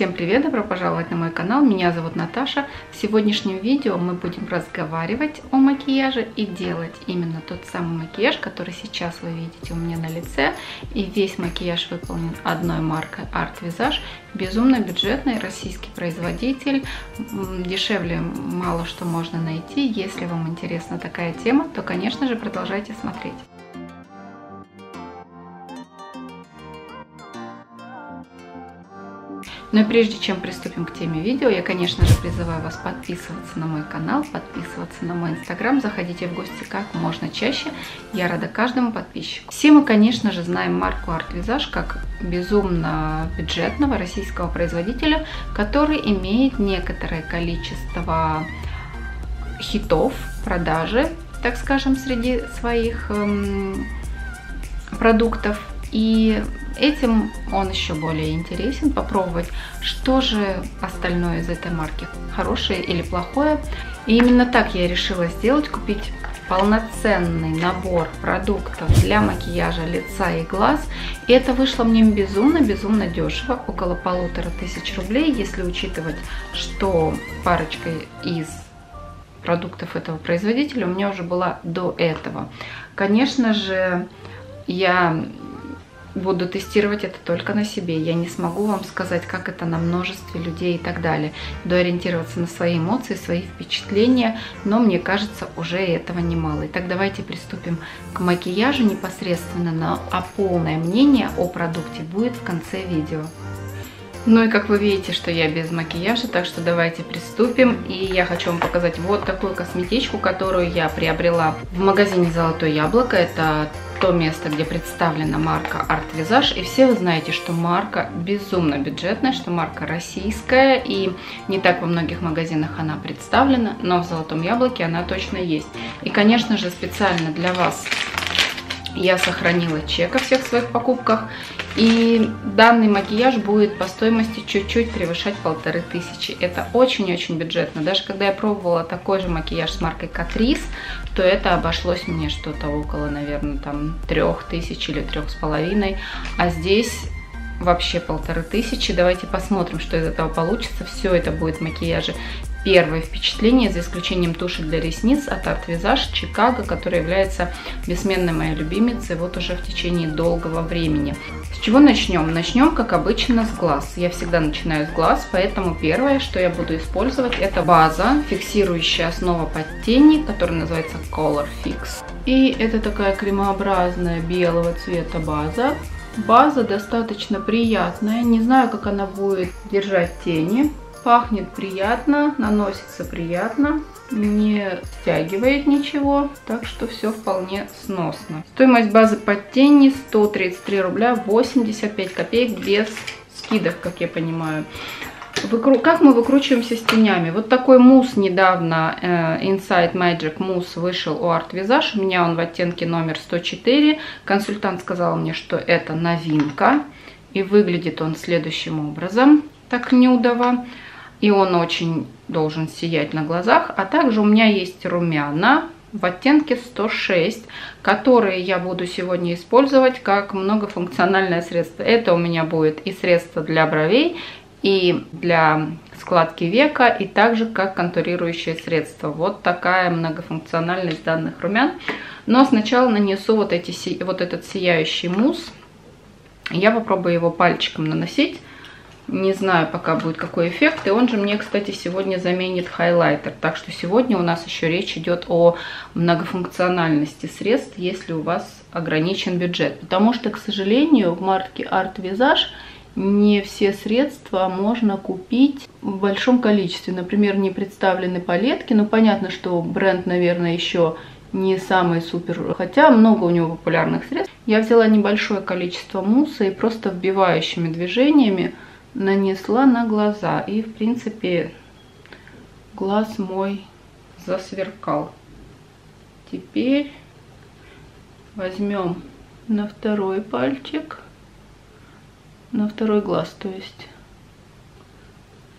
Всем привет, добро пожаловать на мой канал, меня зовут Наташа. В сегодняшнем видео мы будем разговаривать о макияже и делать именно тот самый макияж, который сейчас вы видите у меня на лице. И весь макияж выполнен одной маркой Art Visage, безумно бюджетный российский производитель, дешевле мало что можно найти. Если вам интересна такая тема, то конечно же продолжайте смотреть. Но прежде чем приступим к теме видео, я, конечно же, призываю вас подписываться на мой канал, подписываться на мой инстаграм, заходите в гости как можно чаще. Я рада каждому подписчику. Все мы, конечно же, знаем марку Art Visage как безумно бюджетного российского производителя, который имеет некоторое количество хитов, продажи, так скажем, среди своих эм, продуктов. И этим он еще более интересен, попробовать, что же остальное из этой марки, хорошее или плохое. И именно так я решила сделать, купить полноценный набор продуктов для макияжа лица и глаз. И это вышло мне безумно-безумно дешево, около полутора тысяч рублей, если учитывать, что парочка из продуктов этого производителя у меня уже была до этого. Конечно же, я буду тестировать это только на себе. Я не смогу вам сказать, как это на множестве людей и так далее. Буду ориентироваться на свои эмоции, свои впечатления, но мне кажется, уже этого немало. Итак, давайте приступим к макияжу непосредственно, на, а полное мнение о продукте будет в конце видео. Ну и как вы видите, что я без макияжа, так что давайте приступим. И я хочу вам показать вот такую косметичку, которую я приобрела в магазине Золотое Яблоко. Это то место, где представлена марка Art Visage. И все вы знаете, что марка безумно бюджетная, что марка российская. И не так во многих магазинах она представлена, но в Золотом Яблоке она точно есть. И, конечно же, специально для вас я сохранила чек о всех своих покупках. И данный макияж будет по стоимости чуть-чуть превышать полторы тысячи. Это очень-очень бюджетно. Даже когда я пробовала такой же макияж с маркой Catrice, то это обошлось мне что-то около, наверное, там трех тысяч или трех с половиной. А здесь вообще полторы тысячи. Давайте посмотрим, что из этого получится. Все это будет в макияже первое впечатление, за исключением туши для ресниц от Art Visage Chicago, которая является бессменной моей любимицей вот уже в течение долгого времени. С чего начнем? Начнем, как обычно, с глаз. Я всегда начинаю с глаз, поэтому первое, что я буду использовать, это база, фиксирующая основа под тени, которая называется Color Fix. И это такая кремообразная белого цвета база. База достаточно приятная, не знаю, как она будет держать тени. Пахнет приятно, наносится приятно, не стягивает ничего, так что все вполне сносно. Стоимость базы под тени 133 рубля 85 копеек без скидок, как я понимаю. Выкру... Как мы выкручиваемся с тенями? Вот такой мусс недавно, э, Inside Magic мусс вышел у Art Visage. У меня он в оттенке номер 104. Консультант сказал мне, что это новинка. И выглядит он следующим образом. Так неудово и он очень должен сиять на глазах. А также у меня есть румяна в оттенке 106, которые я буду сегодня использовать как многофункциональное средство. Это у меня будет и средство для бровей, и для складки века, и также как контурирующее средство. Вот такая многофункциональность данных румян. Но сначала нанесу вот, эти, вот этот сияющий мусс. Я попробую его пальчиком наносить. Не знаю пока будет какой эффект. И он же мне, кстати, сегодня заменит хайлайтер. Так что сегодня у нас еще речь идет о многофункциональности средств, если у вас ограничен бюджет. Потому что, к сожалению, в марке Art Visage не все средства можно купить в большом количестве. Например, не представлены палетки. Ну, понятно, что бренд, наверное, еще не самый супер, хотя много у него популярных средств. Я взяла небольшое количество мусса и просто вбивающими движениями нанесла на глаза. И, в принципе, глаз мой засверкал. Теперь возьмем на второй пальчик, на второй глаз, то есть.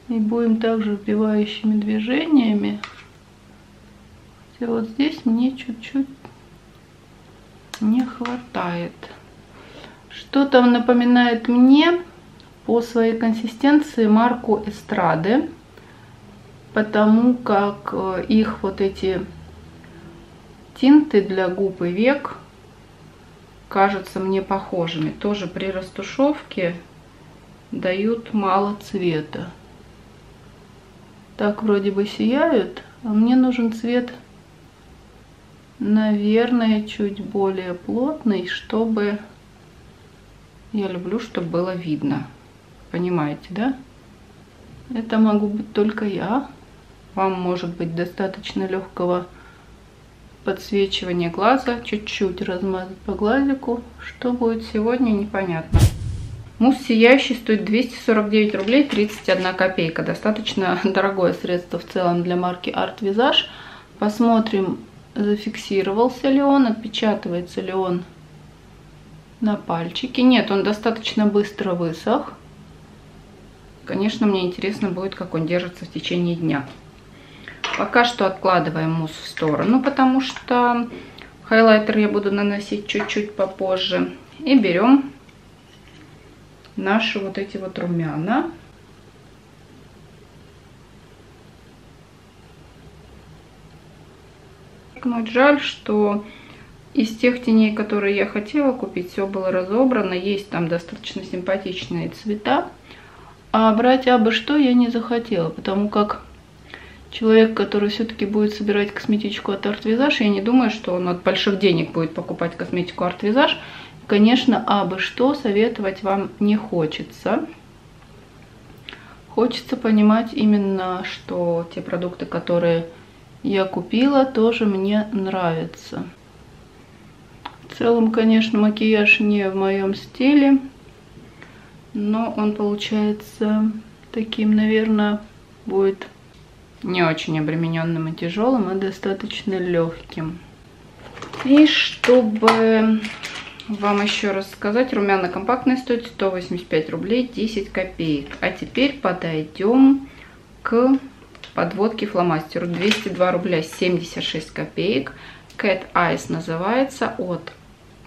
И будем также вбивающими движениями. Хотя вот здесь мне чуть-чуть не хватает. Что-то напоминает мне по своей консистенции марку Эстрады, потому как э, их вот эти тинты для губ и век кажутся мне похожими. Тоже при растушевке дают мало цвета. Так вроде бы сияют, а мне нужен цвет, наверное, чуть более плотный, чтобы... Я люблю, чтобы было видно. Понимаете, да? Это могу быть только я. Вам может быть достаточно легкого подсвечивания глаза. Чуть-чуть размазать по глазику. Что будет сегодня, непонятно. Мусс сияющий стоит 249 рублей 31 копейка. Достаточно дорогое средство в целом для марки Art Visage. Посмотрим, зафиксировался ли он, отпечатывается ли он на пальчике. Нет, он достаточно быстро высох. Конечно, мне интересно будет, как он держится в течение дня. Пока что откладываем мусс в сторону, потому что хайлайтер я буду наносить чуть-чуть попозже. И берем наши вот эти вот румяна. Жаль, что из тех теней, которые я хотела купить, все было разобрано. Есть там достаточно симпатичные цвета. А брать абы что я не захотела, потому как человек, который все-таки будет собирать косметичку от Visage, я не думаю, что он от больших денег будет покупать косметику Visage. Конечно, абы что советовать вам не хочется. Хочется понимать именно, что те продукты, которые я купила, тоже мне нравятся. В целом, конечно, макияж не в моем стиле, но он получается таким, наверное, будет не очень обремененным и тяжелым, а достаточно легким. И чтобы вам еще раз сказать, румяна компактная стоит 185 рублей 10 копеек. А теперь подойдем к подводке фломастеру. 202 рубля 76 копеек. Cat Eyes называется от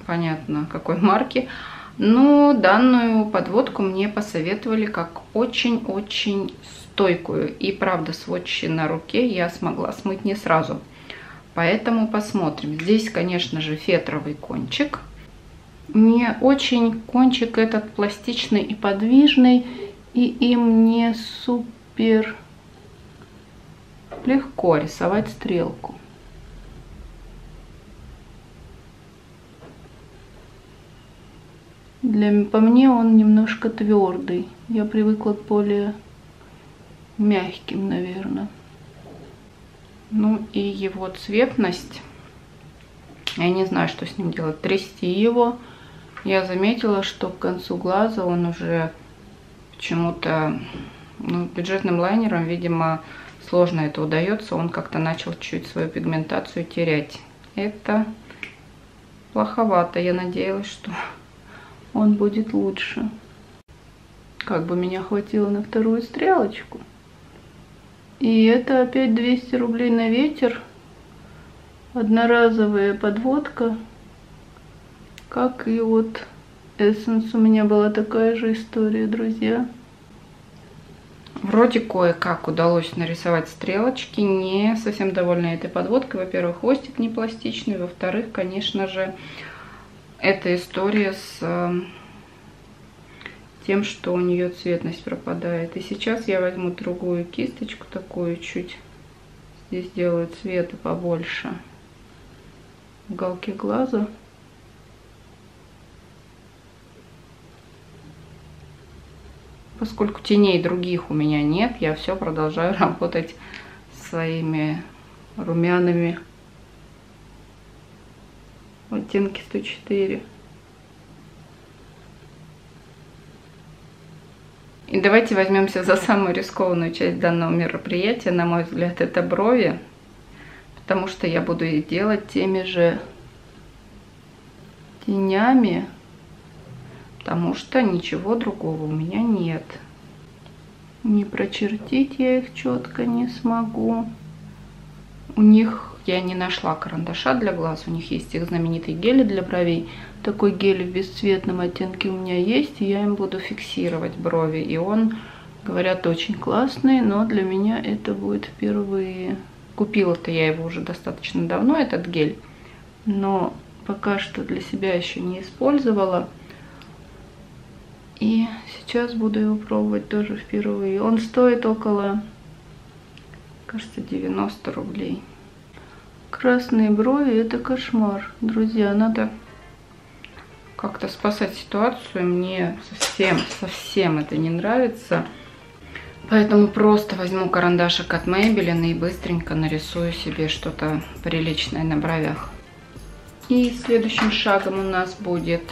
понятно какой марки. Но данную подводку мне посоветовали как очень-очень стойкую. И правда, сводчи на руке я смогла смыть не сразу. Поэтому посмотрим. Здесь, конечно же, фетровый кончик. Мне очень кончик этот пластичный и подвижный. И им не супер легко рисовать стрелку. Для, по мне он немножко твердый. Я привыкла к более мягким, наверное. Ну и его цветность. Я не знаю, что с ним делать. Трясти его. Я заметила, что к концу глаза он уже почему-то ну, бюджетным лайнером, видимо, сложно это удается. Он как-то начал чуть свою пигментацию терять. Это плоховато. Я надеялась, что он будет лучше. Как бы меня хватило на вторую стрелочку. И это опять 200 рублей на ветер. Одноразовая подводка. Как и вот Essence у меня была такая же история, друзья. Вроде кое-как удалось нарисовать стрелочки. Не совсем довольна этой подводкой. Во-первых, хвостик не пластичный. Во-вторых, конечно же, эта история с э, тем, что у нее цветность пропадает. И сейчас я возьму другую кисточку, такую чуть, здесь делаю цвета побольше, в уголке глаза. Поскольку теней других у меня нет, я все продолжаю работать своими румянами в оттенке 104. И давайте возьмемся за самую рискованную часть данного мероприятия. На мой взгляд, это брови. Потому что я буду их делать теми же тенями. Потому что ничего другого у меня нет. Не прочертить я их четко не смогу. У них я не нашла карандаша для глаз. У них есть их знаменитые гели для бровей. такой гель в бесцветном оттенке у меня есть, и я им буду фиксировать брови. И он, говорят, очень классный, но для меня это будет впервые. Купила-то я его уже достаточно давно, этот гель, но пока что для себя еще не использовала. И сейчас буду его пробовать тоже впервые. Он стоит около, кажется, 90 рублей. Красные брови это кошмар. Друзья, надо как-то спасать ситуацию. Мне совсем, совсем это не нравится. Поэтому просто возьму карандашик от Maybelline и быстренько нарисую себе что-то приличное на бровях. И следующим шагом у нас будет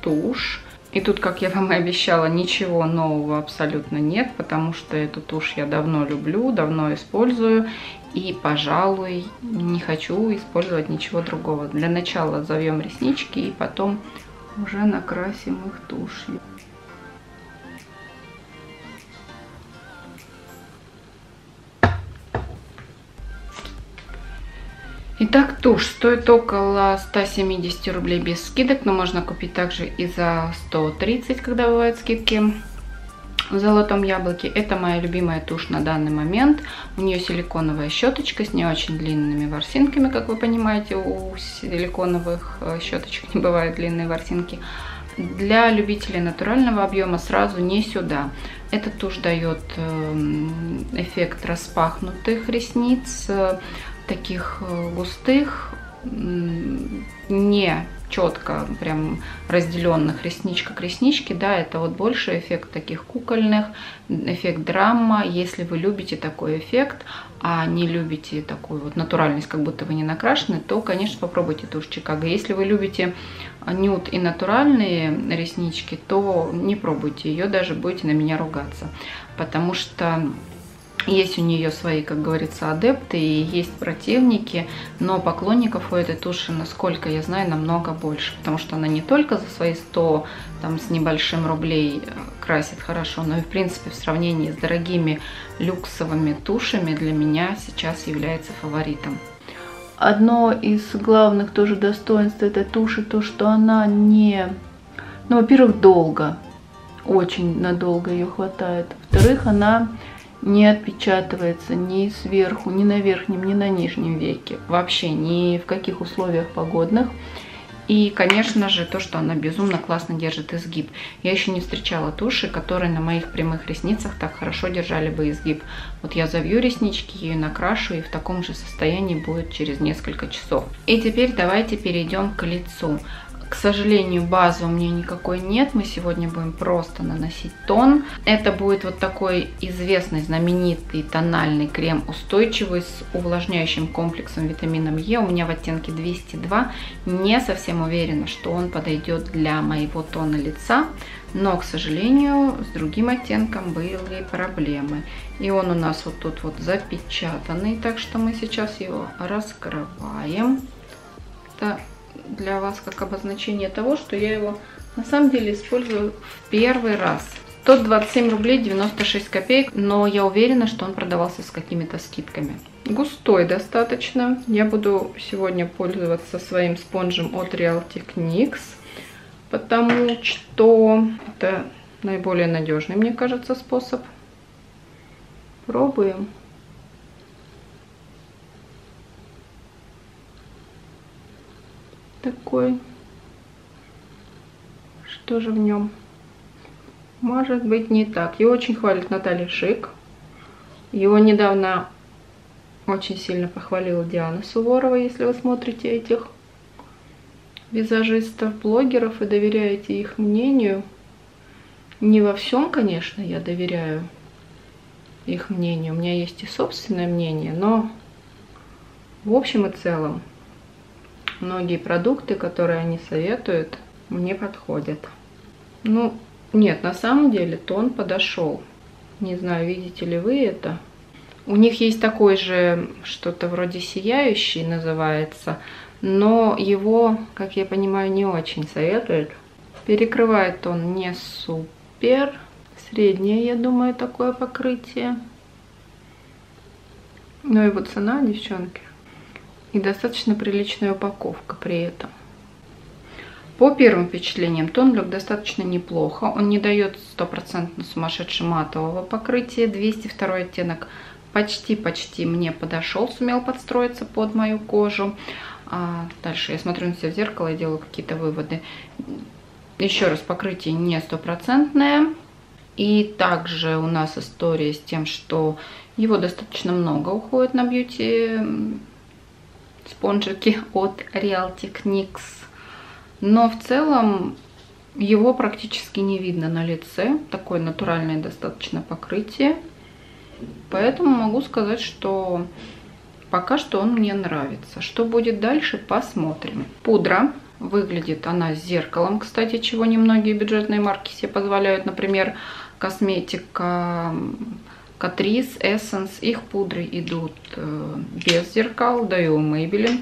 тушь. И тут, как я вам и обещала, ничего нового абсолютно нет, потому что эту тушь я давно люблю, давно использую. И, пожалуй, не хочу использовать ничего другого. Для начала завьем реснички и потом уже накрасим их тушью. Итак, тушь стоит около 170 рублей без скидок, но можно купить также и за 130, когда бывают скидки в золотом яблоке. Это моя любимая тушь на данный момент. У нее силиконовая щеточка с не очень длинными ворсинками, как вы понимаете, у силиконовых э, щеточек не бывают длинные ворсинки. Для любителей натурального объема сразу не сюда. Эта тушь дает эм, эффект распахнутых ресниц, таких э, густых, не четко прям разделенных ресничка к ресничке, да, это вот больше эффект таких кукольных, эффект драма. Если вы любите такой эффект, а не любите такую вот натуральность, как будто вы не накрашены, то, конечно, попробуйте тушь Чикаго. Если вы любите нюд и натуральные реснички, то не пробуйте ее, даже будете на меня ругаться, потому что есть у нее свои, как говорится, адепты и есть противники, но поклонников у этой туши, насколько я знаю, намного больше, потому что она не только за свои 100 там, с небольшим рублей э, красит хорошо, но и, в принципе, в сравнении с дорогими люксовыми тушами для меня сейчас является фаворитом. Одно из главных тоже достоинств этой туши, то, что она не... Ну, во-первых, долго, очень надолго ее хватает. Во-вторых, она не отпечатывается ни сверху, ни на верхнем, ни на нижнем веке. Вообще ни в каких условиях погодных. И, конечно же, то, что она безумно классно держит изгиб. Я еще не встречала туши, которые на моих прямых ресницах так хорошо держали бы изгиб. Вот я завью реснички, ее накрашу, и в таком же состоянии будет через несколько часов. И теперь давайте перейдем к лицу. К сожалению, базы у меня никакой нет. Мы сегодня будем просто наносить тон. Это будет вот такой известный, знаменитый тональный крем устойчивый с увлажняющим комплексом витамином Е. У меня в оттенке 202. Не совсем уверена, что он подойдет для моего тона лица. Но, к сожалению, с другим оттенком были проблемы. И он у нас вот тут вот запечатанный. Так что мы сейчас его раскрываем. Это для вас как обозначение того, что я его на самом деле использую в первый раз. 127 рублей 96 копеек, но я уверена, что он продавался с какими-то скидками. Густой достаточно. Я буду сегодня пользоваться своим спонжем от Real Techniques, потому что это наиболее надежный, мне кажется, способ. Пробуем. Такой. Что же в нем? Может быть не так. Его очень хвалит Наталья Шик. Его недавно очень сильно похвалила Диана Суворова, если вы смотрите этих визажистов, блогеров и доверяете их мнению. Не во всем, конечно, я доверяю их мнению. У меня есть и собственное мнение, но в общем и целом многие продукты, которые они советуют, мне подходят. Ну, нет, на самом деле тон подошел. Не знаю, видите ли вы это. У них есть такой же, что-то вроде сияющий называется, но его, как я понимаю, не очень советуют. Перекрывает он не супер. Среднее, я думаю, такое покрытие. Ну и вот цена, девчонки и достаточно приличная упаковка при этом. По первым впечатлениям тон достаточно неплохо. Он не дает стопроцентно сумасшедшего матового покрытия. 202 оттенок почти-почти мне подошел, сумел подстроиться под мою кожу. А дальше я смотрю на себя в зеркало и делаю какие-то выводы. Еще раз, покрытие не стопроцентное. И также у нас история с тем, что его достаточно много уходит на бьюти спонжики от Real Techniques. Но в целом его практически не видно на лице. Такое натуральное достаточно покрытие. Поэтому могу сказать, что пока что он мне нравится. Что будет дальше, посмотрим. Пудра. Выглядит она с зеркалом, кстати, чего немногие бюджетные марки себе позволяют. Например, косметика Catrice, Essence, их пудры идут э, без зеркал, да и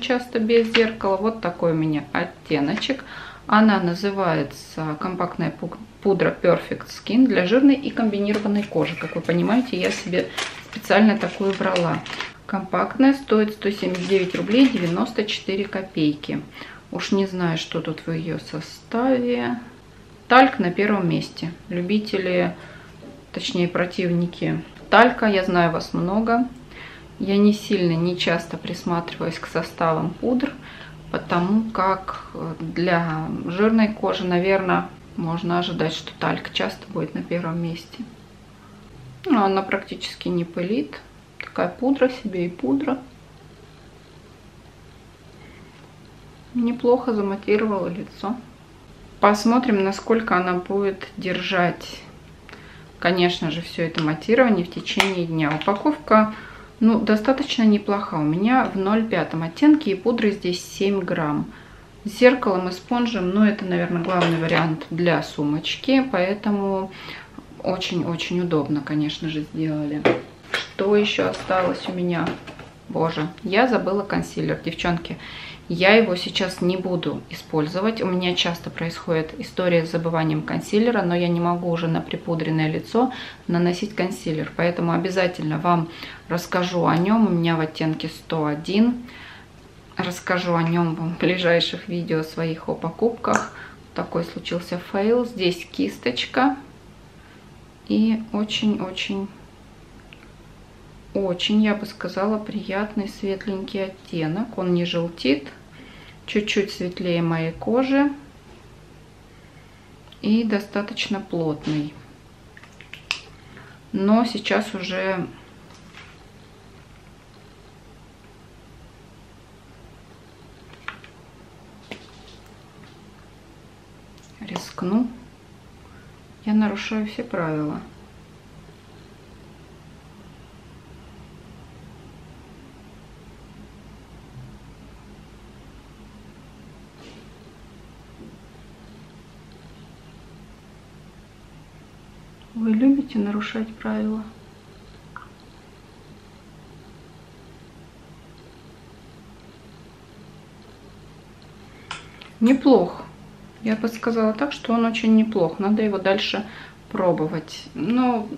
часто без зеркала. Вот такой у меня оттеночек. Она называется компактная пудра Perfect Skin для жирной и комбинированной кожи. Как вы понимаете, я себе специально такую брала. Компактная, стоит 179 рублей 94 копейки. Уж не знаю, что тут в ее составе. Тальк на первом месте. Любители, точнее противники Талька, я знаю вас много. Я не сильно, не часто присматриваюсь к составам пудр, потому как для жирной кожи, наверное, можно ожидать, что талька часто будет на первом месте. Но она практически не пылит. Такая пудра себе и пудра. Неплохо заматировала лицо. Посмотрим, насколько она будет держать конечно же, все это матирование в течение дня. Упаковка, ну, достаточно неплоха. У меня в 0,5 оттенке и пудры здесь 7 грамм. С зеркалом и спонжем, ну, это, наверное, главный вариант для сумочки, поэтому очень-очень удобно, конечно же, сделали. Что еще осталось у меня? Боже, я забыла консилер, девчонки. Я его сейчас не буду использовать. У меня часто происходит история с забыванием консилера, но я не могу уже на припудренное лицо наносить консилер. Поэтому обязательно вам расскажу о нем. У меня в оттенке 101. Расскажу о нем в ближайших видео своих о покупках. Такой случился фейл. Здесь кисточка. И очень-очень очень, я бы сказала, приятный светленький оттенок. Он не желтит, чуть-чуть светлее моей кожи и достаточно плотный. Но сейчас уже рискну. Я нарушаю все правила. Вы любите нарушать правила? Неплох. Я бы сказала так, что он очень неплох. Надо его дальше пробовать. Но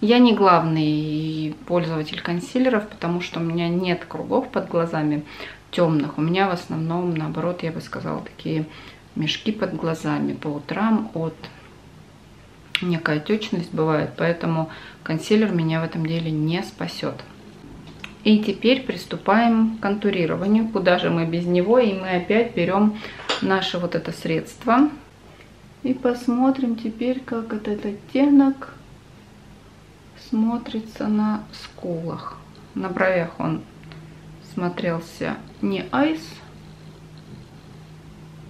я не главный пользователь консилеров, потому что у меня нет кругов под глазами темных. У меня в основном, наоборот, я бы сказала, такие мешки под глазами по утрам от некая отечность бывает, поэтому консилер меня в этом деле не спасет. И теперь приступаем к контурированию. Куда же мы без него? И мы опять берем наше вот это средство. И посмотрим теперь, как этот оттенок смотрится на скулах. На бровях он смотрелся не айс,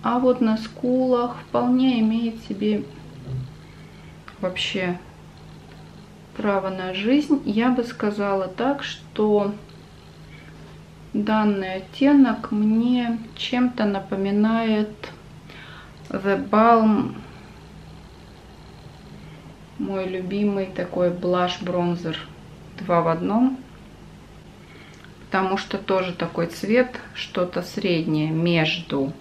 а вот на скулах вполне имеет себе вообще право на жизнь. Я бы сказала так, что данный оттенок мне чем-то напоминает The Balm, мой любимый такой блаш бронзер 2 в одном. Потому что тоже такой цвет, что-то среднее между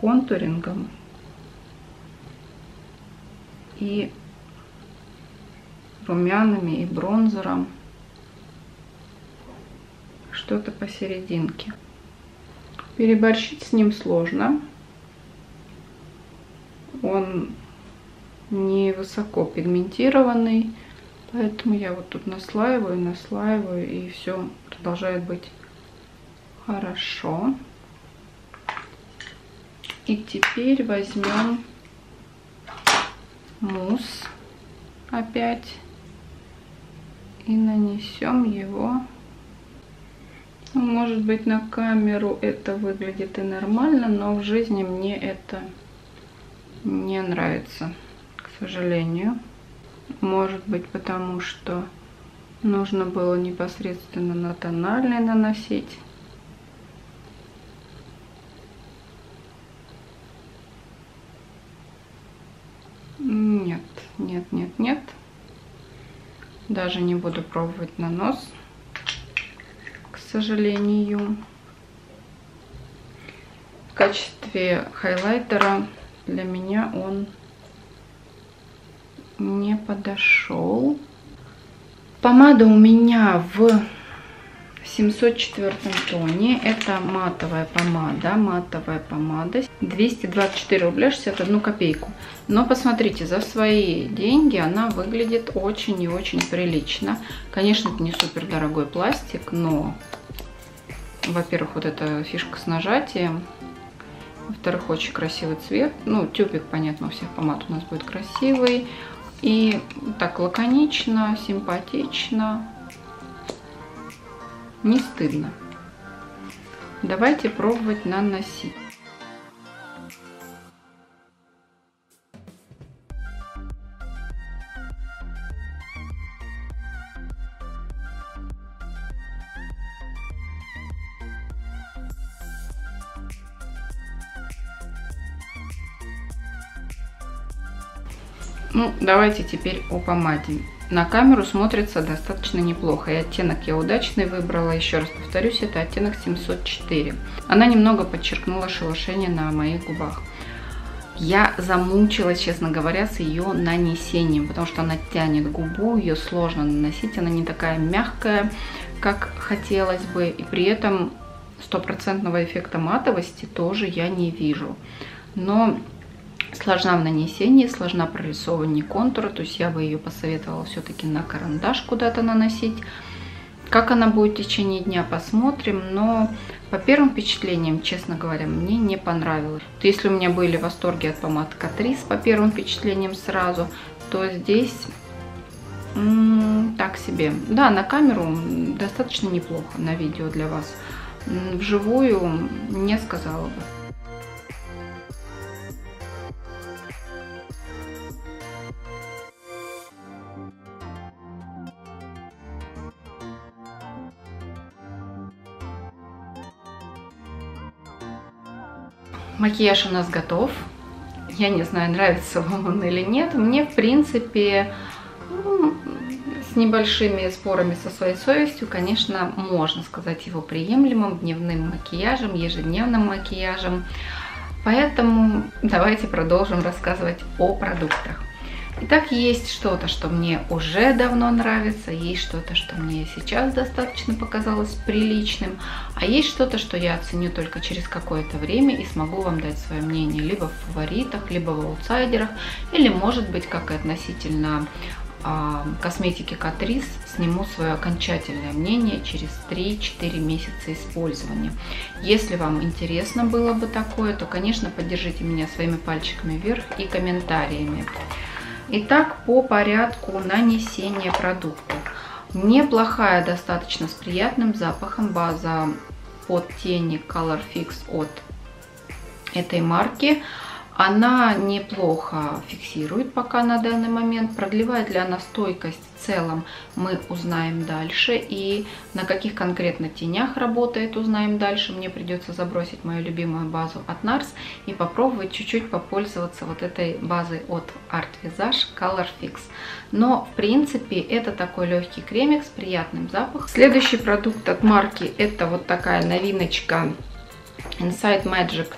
контурингом и румянами, и бронзером. Что-то посерединке. Переборщить с ним сложно. он не высоко пигментированный, поэтому я вот тут наслаиваю, наслаиваю, и все продолжает быть хорошо. И теперь возьмем мусс опять и нанесем его. Ну, может быть на камеру это выглядит и нормально, но в жизни мне это не нравится, к сожалению. Может быть потому, что нужно было непосредственно на тональный наносить. Нет, нет, нет. Даже не буду пробовать на нос, к сожалению. В качестве хайлайтера для меня он не подошел. Помада у меня в 704 тоне. Это матовая помада. Матовая помада. 224 рубля 61 копейку. Но посмотрите, за свои деньги она выглядит очень и очень прилично. Конечно, это не супер дорогой пластик, но, во-первых, вот эта фишка с нажатием. Во-вторых, очень красивый цвет. Ну, тюбик, понятно, у всех помад у нас будет красивый. И так лаконично, симпатично не стыдно. Давайте пробовать наносить. Ну, давайте теперь о помаде. На камеру смотрится достаточно неплохо. И оттенок я удачный выбрала. Еще раз повторюсь, это оттенок 704. Она немного подчеркнула шелушение на моих губах. Я замучилась, честно говоря, с ее нанесением, потому что она тянет губу, ее сложно наносить, она не такая мягкая, как хотелось бы, и при этом стопроцентного эффекта матовости тоже я не вижу. Но Сложна в нанесении, сложна прорисовывание контура, то есть я бы ее посоветовала все-таки на карандаш куда-то наносить. Как она будет в течение дня, посмотрим, но по первым впечатлениям, честно говоря, мне не понравилось. Если у меня были восторги от помад Катрис по первым впечатлениям сразу, то здесь так себе. Да, на камеру достаточно неплохо, на видео для вас. Вживую не сказала бы. Макияж у нас готов. Я не знаю, нравится вам он или нет. Мне, в принципе, ну, с небольшими спорами со своей совестью, конечно, можно сказать его приемлемым дневным макияжем, ежедневным макияжем. Поэтому давайте продолжим рассказывать о продуктах. Итак, есть что-то, что мне уже давно нравится, есть что-то, что мне сейчас достаточно показалось приличным, а есть что-то, что я оценю только через какое-то время и смогу вам дать свое мнение либо в фаворитах, либо в аутсайдерах, или может быть, как и относительно э, косметики Catrice, сниму свое окончательное мнение через 3-4 месяца использования. Если вам интересно было бы такое, то, конечно, поддержите меня своими пальчиками вверх и комментариями. Итак, по порядку нанесения продуктов. Неплохая достаточно с приятным запахом база под тени Color Fix от этой марки. Она неплохо фиксирует пока на данный момент. Продлевает ли она стойкость целом, мы узнаем дальше. И на каких конкретно тенях работает, узнаем дальше. Мне придется забросить мою любимую базу от NARS и попробовать чуть-чуть попользоваться вот этой базой от Art Visage Color Fix. Но, в принципе, это такой легкий кремик с приятным запахом. Следующий продукт от марки это вот такая новиночка Inside Magic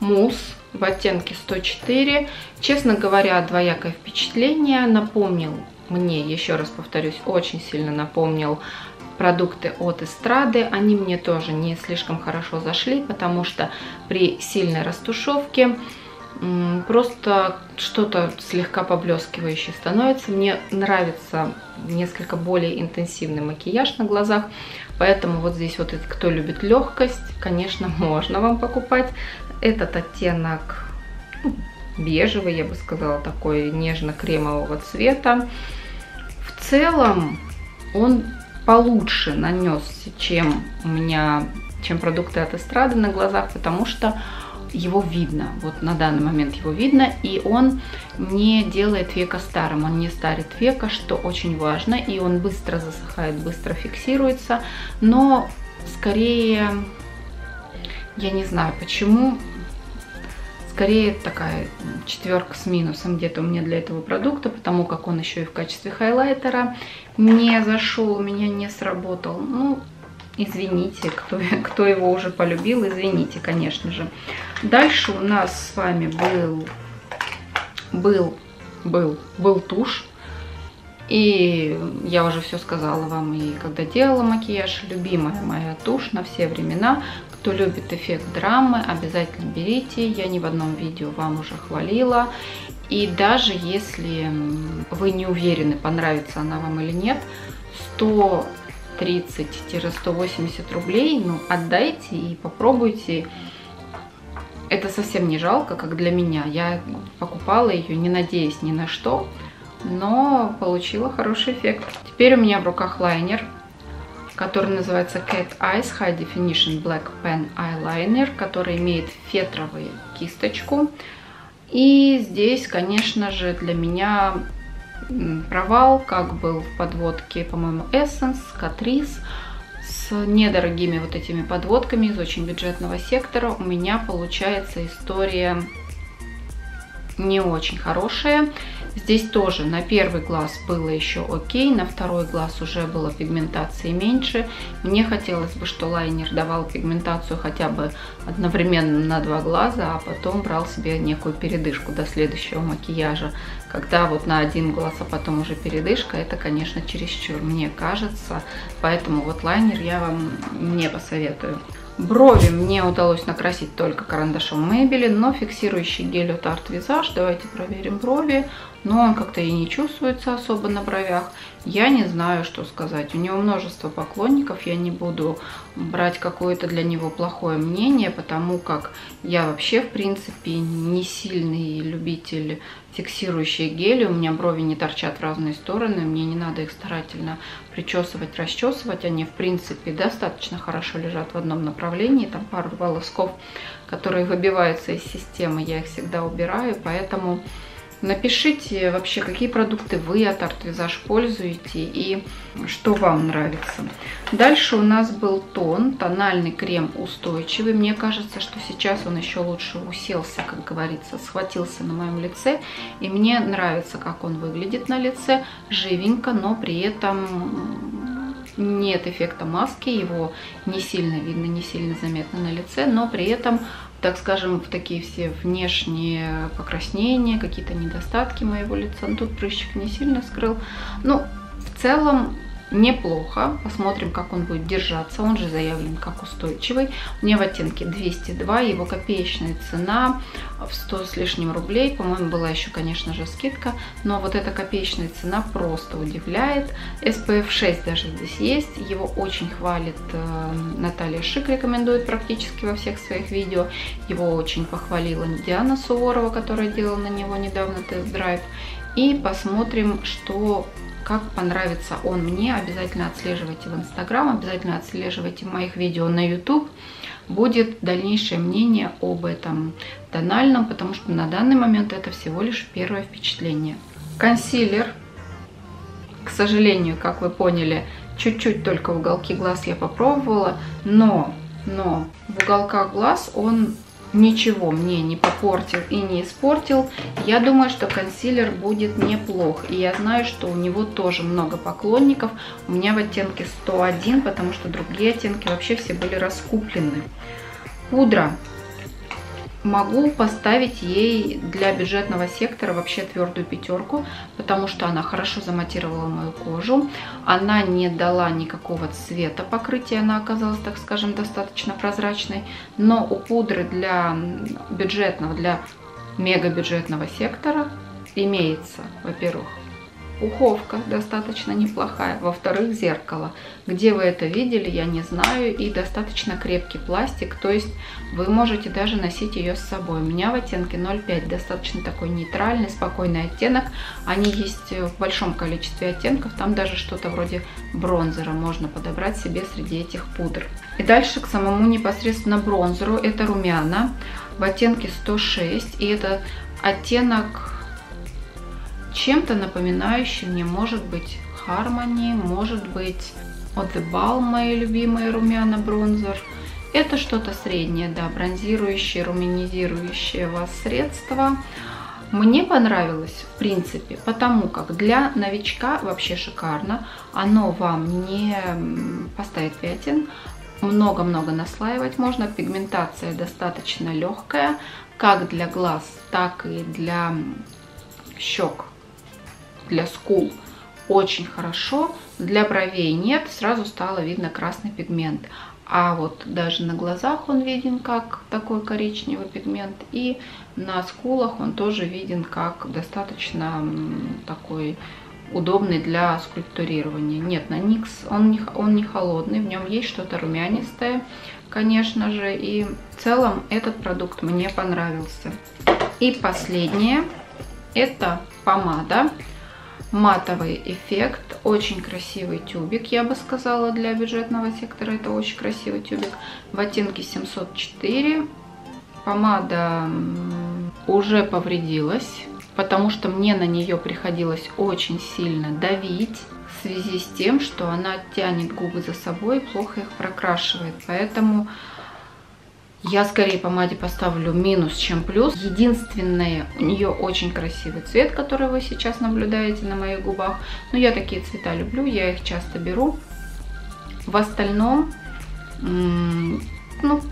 Mousse в оттенке 104. Честно говоря, двоякое впечатление. Напомнил мне, еще раз повторюсь, очень сильно напомнил продукты от Эстрады. Они мне тоже не слишком хорошо зашли, потому что при сильной растушевке просто что-то слегка поблескивающее становится. Мне нравится несколько более интенсивный макияж на глазах, поэтому вот здесь вот, кто любит легкость, конечно, можно вам покупать. Этот оттенок ну, бежевый, я бы сказала, такой нежно-кремового цвета. В целом он получше нанесся, чем у меня, чем продукты от эстрады на глазах, потому что его видно, вот на данный момент его видно, и он не делает века старым, он не старит века, что очень важно, и он быстро засыхает, быстро фиксируется, но скорее, я не знаю почему, скорее такая четверка с минусом где-то у меня для этого продукта, потому как он еще и в качестве хайлайтера не зашел, у меня не сработал. Ну, извините, кто, кто его уже полюбил, извините, конечно же. Дальше у нас с вами был, был, был, был тушь. И я уже все сказала вам, и когда делала макияж, любимая моя тушь на все времена. Кто любит эффект драмы, обязательно берите. Я ни в одном видео вам уже хвалила. И даже если вы не уверены, понравится она вам или нет, 130-180 рублей, ну, отдайте и попробуйте. Это совсем не жалко, как для меня. Я покупала ее, не надеясь ни на что, но получила хороший эффект. Теперь у меня в руках лайнер который называется Cat Eyes High Definition Black Pen Eyeliner, который имеет фетровую кисточку. И здесь, конечно же, для меня провал, как был в подводке, по-моему, Essence, Catrice, с недорогими вот этими подводками из очень бюджетного сектора. У меня получается история не очень хорошая. Здесь тоже на первый глаз было еще окей, на второй глаз уже было пигментации меньше. Мне хотелось бы, что лайнер давал пигментацию хотя бы одновременно на два глаза, а потом брал себе некую передышку до следующего макияжа. Когда вот на один глаз, а потом уже передышка, это, конечно, чересчур, мне кажется. Поэтому вот лайнер я вам не посоветую. Брови мне удалось накрасить только карандашом Maybelline, но фиксирующий гель от Art Visage. Давайте проверим брови но он как-то и не чувствуется особо на бровях. Я не знаю, что сказать. У него множество поклонников, я не буду брать какое-то для него плохое мнение, потому как я вообще, в принципе, не сильный любитель фиксирующих гелей. У меня брови не торчат в разные стороны, мне не надо их старательно причесывать, расчесывать. Они, в принципе, достаточно хорошо лежат в одном направлении. Там пару волосков, которые выбиваются из системы, я их всегда убираю, поэтому Напишите вообще, какие продукты вы от Visage пользуете и что вам нравится. Дальше у нас был тон, тональный крем устойчивый. Мне кажется, что сейчас он еще лучше уселся, как говорится, схватился на моем лице. И мне нравится, как он выглядит на лице. Живенько, но при этом нет эффекта маски, его не сильно видно, не сильно заметно на лице, но при этом так скажем, в такие все внешние покраснения, какие-то недостатки моего лица. Ну, тут прыщик не сильно скрыл. Ну, в целом неплохо. Посмотрим, как он будет держаться. Он же заявлен как устойчивый. У меня в оттенке 202. Его копеечная цена в 100 с лишним рублей. По-моему, была еще, конечно же, скидка. Но вот эта копеечная цена просто удивляет. SPF 6 даже здесь есть. Его очень хвалит э, Наталья Шик. Рекомендует практически во всех своих видео. Его очень похвалила Диана Суворова, которая делала на него недавно тест-драйв. И посмотрим, что как понравится он мне, обязательно отслеживайте в Инстаграм, обязательно отслеживайте моих видео на YouTube. Будет дальнейшее мнение об этом тональном, потому что на данный момент это всего лишь первое впечатление. Консилер, к сожалению, как вы поняли, чуть-чуть только в уголки глаз я попробовала, но, но в уголках глаз он ничего мне не попортил и не испортил. Я думаю, что консилер будет неплох. И я знаю, что у него тоже много поклонников. У меня в оттенке 101, потому что другие оттенки вообще все были раскуплены. Пудра Могу поставить ей для бюджетного сектора вообще твердую пятерку, потому что она хорошо заматировала мою кожу. Она не дала никакого цвета покрытия, она оказалась, так скажем, достаточно прозрачной. Но у пудры для бюджетного, для мега бюджетного сектора имеется, во-первых, Уховка достаточно неплохая. Во-вторых, зеркало. Где вы это видели, я не знаю. И достаточно крепкий пластик, то есть вы можете даже носить ее с собой. У меня в оттенке 0,5 достаточно такой нейтральный, спокойный оттенок. Они есть в большом количестве оттенков. Там даже что-то вроде бронзера можно подобрать себе среди этих пудр. И дальше к самому непосредственно бронзеру. Это румяна в оттенке 106. И это оттенок чем-то напоминающий мне, может быть, Harmony, может быть, от The Balm, мои любимые румяна бронзер. Это что-то среднее, да, бронзирующее, румянизирующее вас средство. Мне понравилось, в принципе, потому как для новичка вообще шикарно. Оно вам не поставит пятен, много-много наслаивать можно. Пигментация достаточно легкая, как для глаз, так и для щек для скул очень хорошо. Для бровей нет, сразу стало видно красный пигмент. А вот даже на глазах он виден как такой коричневый пигмент. И на скулах он тоже виден как достаточно такой удобный для скульптурирования. Нет, на Никс он не, он не холодный, в нем есть что-то румянистое, конечно же. И в целом этот продукт мне понравился. И последнее, это помада матовый эффект. Очень красивый тюбик, я бы сказала, для бюджетного сектора. Это очень красивый тюбик. В оттенке 704. Помада уже повредилась, потому что мне на нее приходилось очень сильно давить в связи с тем, что она тянет губы за собой и плохо их прокрашивает. Поэтому я скорее помаде поставлю минус, чем плюс. Единственное, у нее очень красивый цвет, который вы сейчас наблюдаете на моих губах. Но я такие цвета люблю, я их часто беру. В остальном, ну,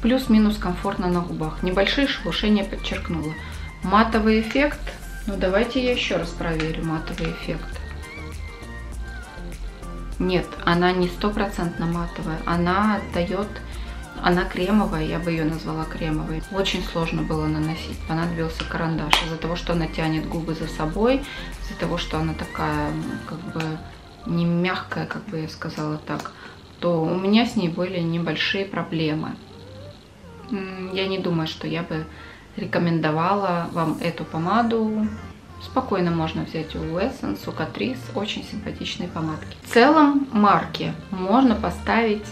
плюс-минус комфортно на губах. Небольшие шелушения подчеркнула. Матовый эффект. Ну, давайте я еще раз проверю матовый эффект. Нет, она не стопроцентно матовая. Она дает она кремовая, я бы ее назвала кремовой. Очень сложно было наносить, понадобился карандаш. Из-за того, что она тянет губы за собой, из-за того, что она такая, как бы, не мягкая, как бы я сказала так, то у меня с ней были небольшие проблемы. Я не думаю, что я бы рекомендовала вам эту помаду. Спокойно можно взять у Essence, у Catrice, очень симпатичные помадки. В целом марки можно поставить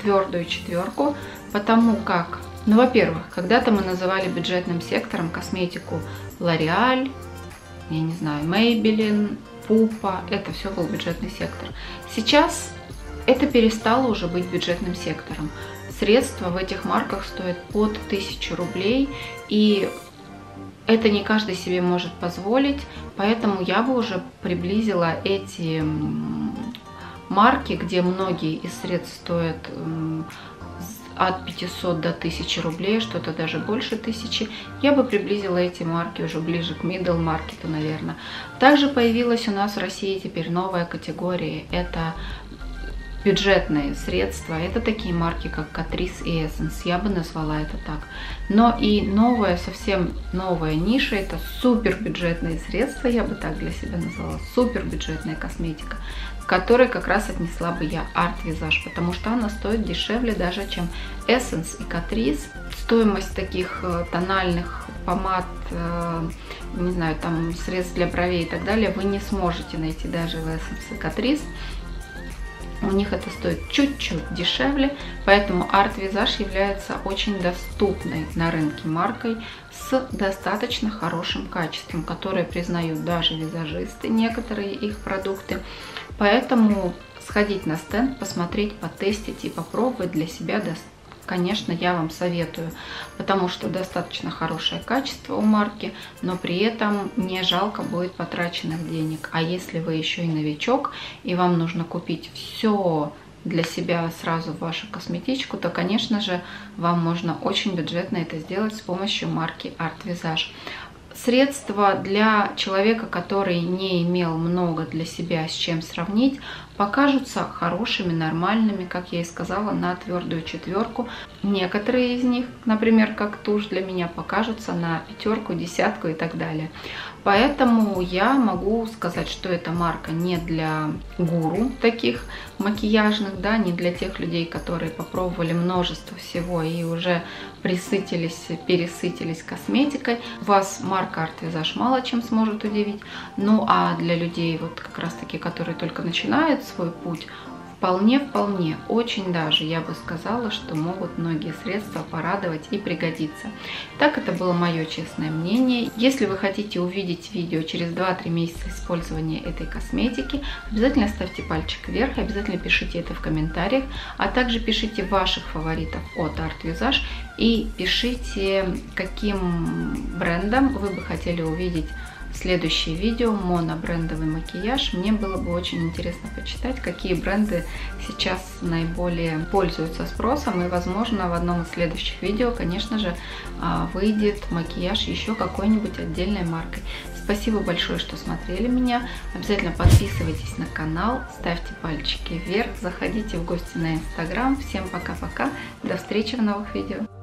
твердую четверку, потому как, ну, во-первых, когда-то мы называли бюджетным сектором косметику L'Oreal, я не знаю, Maybelline, Пупа, это все был бюджетный сектор. Сейчас это перестало уже быть бюджетным сектором. Средства в этих марках стоят под 1000 рублей, и это не каждый себе может позволить, поэтому я бы уже приблизила эти марки, где многие из средств стоят от 500 до 1000 рублей, что-то даже больше 1000, я бы приблизила эти марки уже ближе к middle маркету, наверное. Также появилась у нас в России теперь новая категория, это бюджетные средства. Это такие марки, как Catrice и Essence, я бы назвала это так. Но и новая, совсем новая ниша, это супер бюджетные средства, я бы так для себя назвала, супер бюджетная косметика которой как раз отнесла бы я Art Visage, потому что она стоит дешевле даже, чем Essence и Catrice. Стоимость таких э, тональных помад, э, не знаю, там средств для бровей и так далее вы не сможете найти даже в Essence и Catrice. У них это стоит чуть-чуть дешевле, поэтому Art Visage является очень доступной на рынке маркой достаточно хорошим качеством, которое признают даже визажисты, некоторые их продукты. Поэтому сходить на стенд, посмотреть, потестить и попробовать для себя, конечно, я вам советую, потому что достаточно хорошее качество у марки, но при этом не жалко будет потраченных денег. А если вы еще и новичок, и вам нужно купить все для себя сразу вашу косметичку, то, конечно же, вам можно очень бюджетно это сделать с помощью марки Art Visage. средства для человека, который не имел много для себя с чем сравнить, покажутся хорошими, нормальными, как я и сказала, на твердую четверку. Некоторые из них, например, как тушь для меня, покажутся на пятерку, десятку и так далее. Поэтому я могу сказать, что эта марка не для гуру таких макияжных, да, не для тех людей, которые попробовали множество всего и уже присытились, пересытились косметикой. Вас марка Art мало чем сможет удивить. Ну а для людей, вот как раз таки, которые только начинают свой путь, вполне-вполне, очень даже, я бы сказала, что могут многие средства порадовать и пригодиться. Так это было мое честное мнение. Если вы хотите увидеть видео через 2-3 месяца использования этой косметики, обязательно ставьте пальчик вверх, обязательно пишите это в комментариях, а также пишите ваших фаворитов от Art Visage и пишите, каким брендом вы бы хотели увидеть следующее видео монобрендовый макияж. Мне было бы очень интересно почитать, какие бренды сейчас наиболее пользуются спросом. И, возможно, в одном из следующих видео, конечно же, а, выйдет макияж еще какой-нибудь отдельной маркой. Спасибо большое, что смотрели меня. Обязательно подписывайтесь на канал, ставьте пальчики вверх, заходите в гости на инстаграм. Всем пока-пока, до встречи в новых видео.